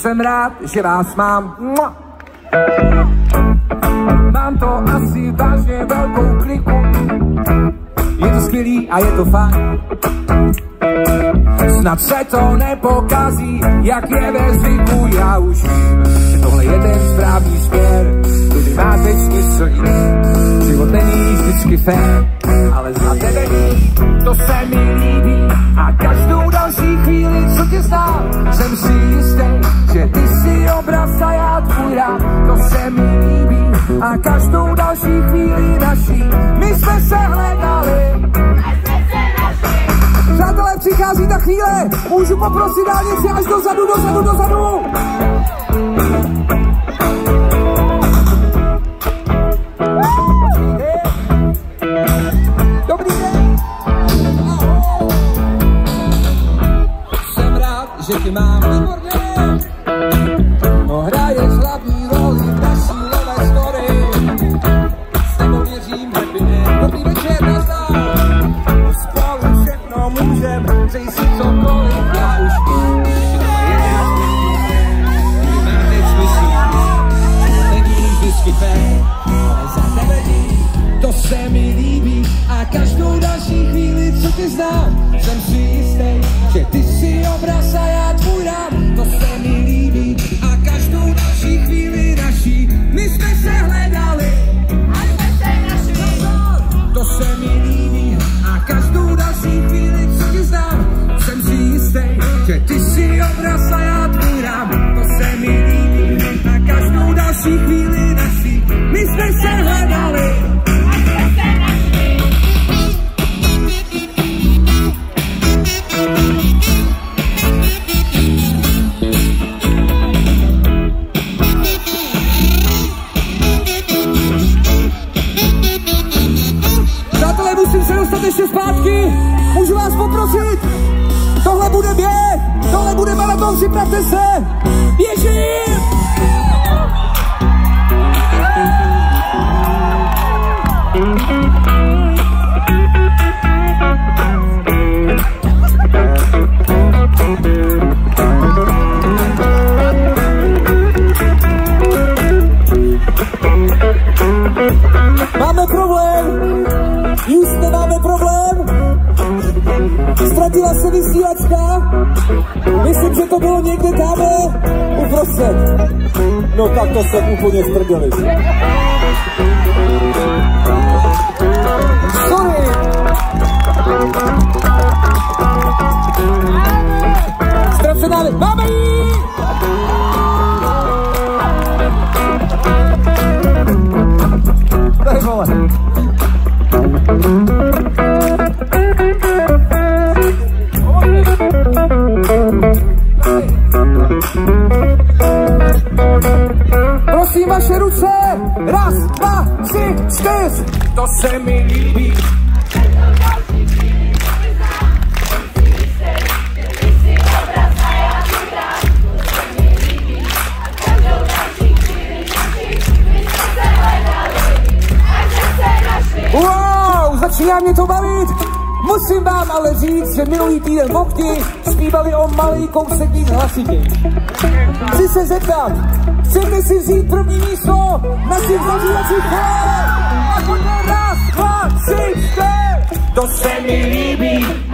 Jsem rád, že vás mám. Mua. Mám to asi vážně velkou kliku. Je to skvělý a je to fajn. Snad se to nepokazí, jak je ve zvyku. Já už vím, že tohle je ten správný směr, tudy má teď smysl jít. Život není vždycky fér, ale za tebe to se mi líbí. A každou další chvíli naší, my jsme se hledali. Přátelé, přichází ta chvíle, můžu poprosit dálnici až dozadu, dozadu, dozadu. Den. Ahoj. Jsem rád, že všechno můžem, přej si cokoliv. Já už to se mi líbí a každou další chvíli, co znám, jsem si jistý, že ty jsi obraz a já. To se mi líbí a každou další chvíli naší, my jsme se hledali. To se mi poprosit? Tohle bude běh, tohle bude maraton, připravte se. Běžím! Máme problém! Houston, máme problém! Ztratila se vysílačka? Myslím, že to bylo někde tamhle uprostřed. No tak to jsem úplně. Sorry! Vaše ruce, raz, dva, tři, čtyř. To se mi líbí. Wow, začíná mě to bavit. Musím vám ale říct, že minulý týden v Okti zpívali o malý kousek víc hlasitě. Chci se zeptat, chcete si vzít první místo na těch zažívacích kolech? A pojďme raz, dva, tři, čtyři. To se mi líbí.